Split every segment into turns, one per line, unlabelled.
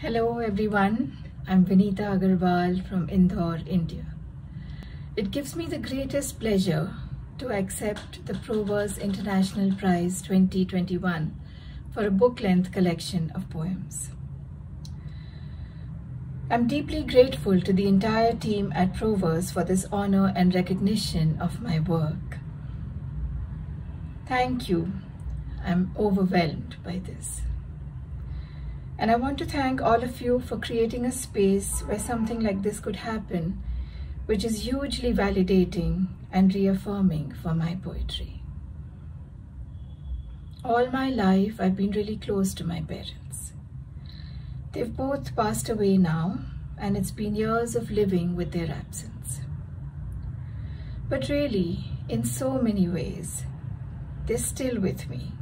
Hello everyone, I'm Vinita Agrawal from Indore, India. It gives me the greatest pleasure to accept the Proverse International Prize 2021 for a book-length collection of poems. I'm deeply grateful to the entire team at Proverse for this honor and recognition of my work. Thank you. I'm overwhelmed by this. And I want to thank all of you for creating a space where something like this could happen, which is hugely validating and reaffirming for my poetry. All my life, I've been really close to my parents. They've both passed away now, and it's been years of living with their absence. But really, in so many ways, they're still with me,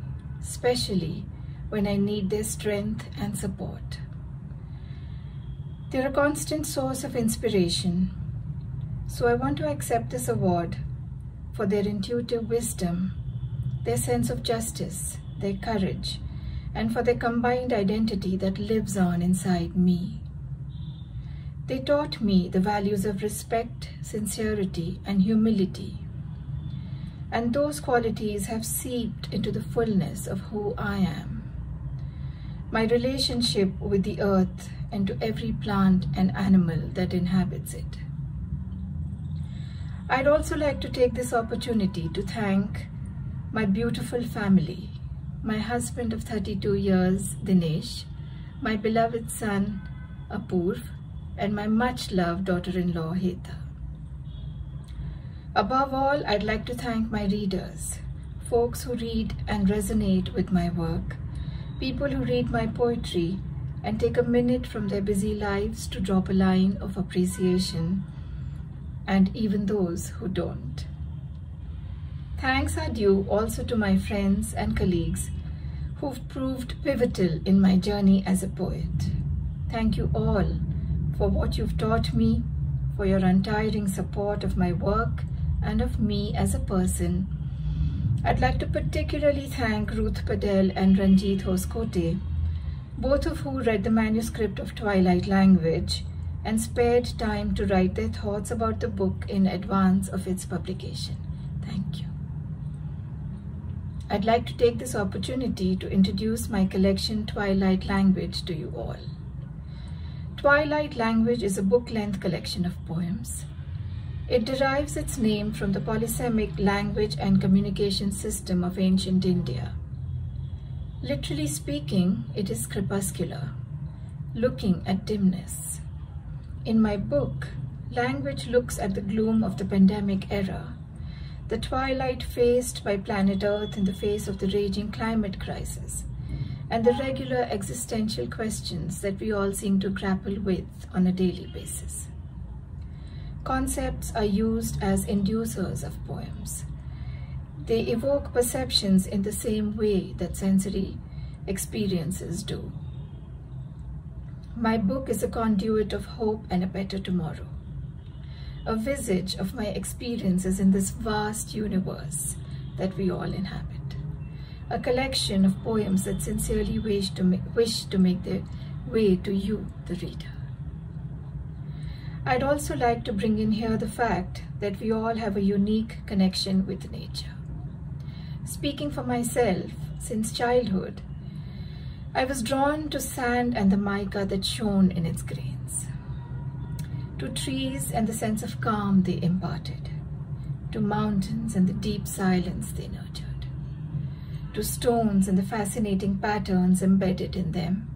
especially when I need their strength and support. They're a constant source of inspiration, so I want to accept this award for their intuitive wisdom, their sense of justice, their courage, and for their combined identity that lives on inside me. They taught me the values of respect, sincerity, and humility. And those qualities have seeped into the fullness of who I am my relationship with the earth and to every plant and animal that inhabits it. I'd also like to take this opportunity to thank my beautiful family, my husband of 32 years, Dinesh, my beloved son, Apurv, and my much-loved daughter-in-law, Heta. Above all, I'd like to thank my readers, folks who read and resonate with my work, people who read my poetry and take a minute from their busy lives to drop a line of appreciation, and even those who don't. Thanks are due also to my friends and colleagues who've proved pivotal in my journey as a poet. Thank you all for what you've taught me, for your untiring support of my work and of me as a person I'd like to particularly thank Ruth Padel and Ranjit Hoskote, both of who read the manuscript of Twilight Language and spared time to write their thoughts about the book in advance of its publication. Thank you. I'd like to take this opportunity to introduce my collection Twilight Language to you all. Twilight Language is a book-length collection of poems it derives its name from the polysemic language and communication system of ancient India. Literally speaking, it is crepuscular, looking at dimness. In my book, language looks at the gloom of the pandemic era, the twilight faced by planet Earth in the face of the raging climate crisis, and the regular existential questions that we all seem to grapple with on a daily basis. Concepts are used as inducers of poems. They evoke perceptions in the same way that sensory experiences do. My book is a conduit of hope and a better tomorrow, a visage of my experiences in this vast universe that we all inhabit, a collection of poems that sincerely wish to make, wish to make their way to you, the reader. I'd also like to bring in here the fact that we all have a unique connection with nature. Speaking for myself, since childhood, I was drawn to sand and the mica that shone in its grains, to trees and the sense of calm they imparted, to mountains and the deep silence they nurtured, to stones and the fascinating patterns embedded in them,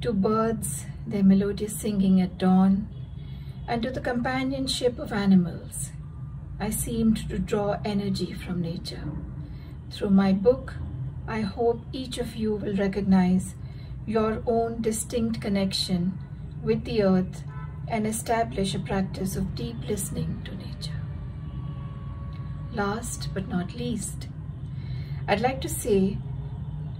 to birds, their melodious singing at dawn, and to the companionship of animals. I seemed to draw energy from nature. Through my book, I hope each of you will recognize your own distinct connection with the earth and establish a practice of deep listening to nature. Last but not least, I'd like to say,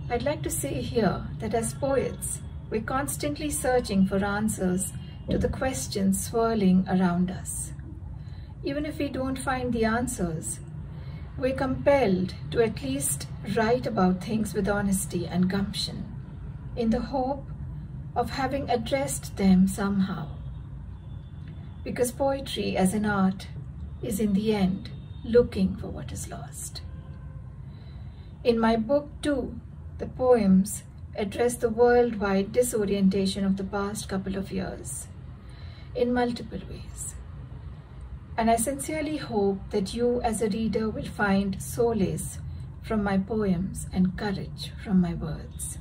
I'd like to say here that as poets, we're constantly searching for answers to the questions swirling around us. Even if we don't find the answers, we're compelled to at least write about things with honesty and gumption, in the hope of having addressed them somehow. Because poetry as an art is in the end looking for what is lost. In my book too, the poems address the worldwide disorientation of the past couple of years in multiple ways. And I sincerely hope that you as a reader will find solace from my poems and courage from my words.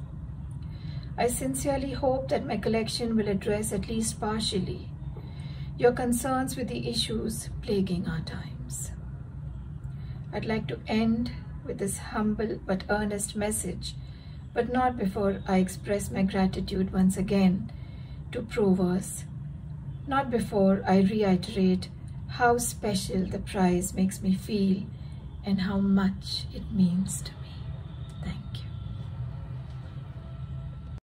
I sincerely hope that my collection will address at least partially your concerns with the issues plaguing our times. I'd like to end with this humble but earnest message, but not before I express my gratitude once again to Proverse, not before I reiterate how special the prize makes me feel and how much it means to me. Thank you.